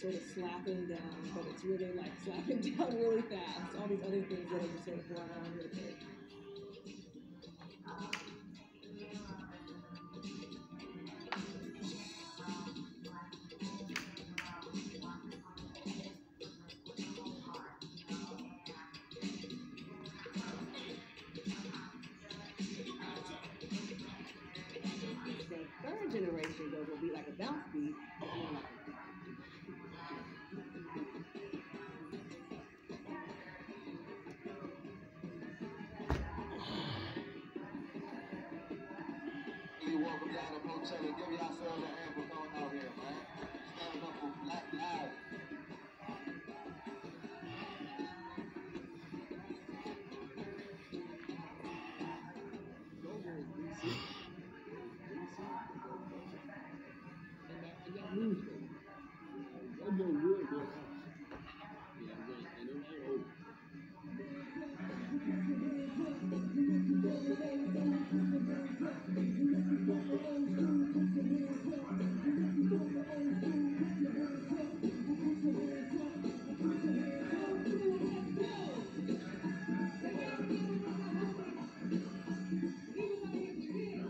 sort of slapping down, but it's really like slapping down really fast. All these other things that are just sort of going on with it. The third generation though will be like a bounce beat. You welcome y'all to Coachella. Give yourselves a hand for coming out here, man. Stand up for Black Lives. Go with it.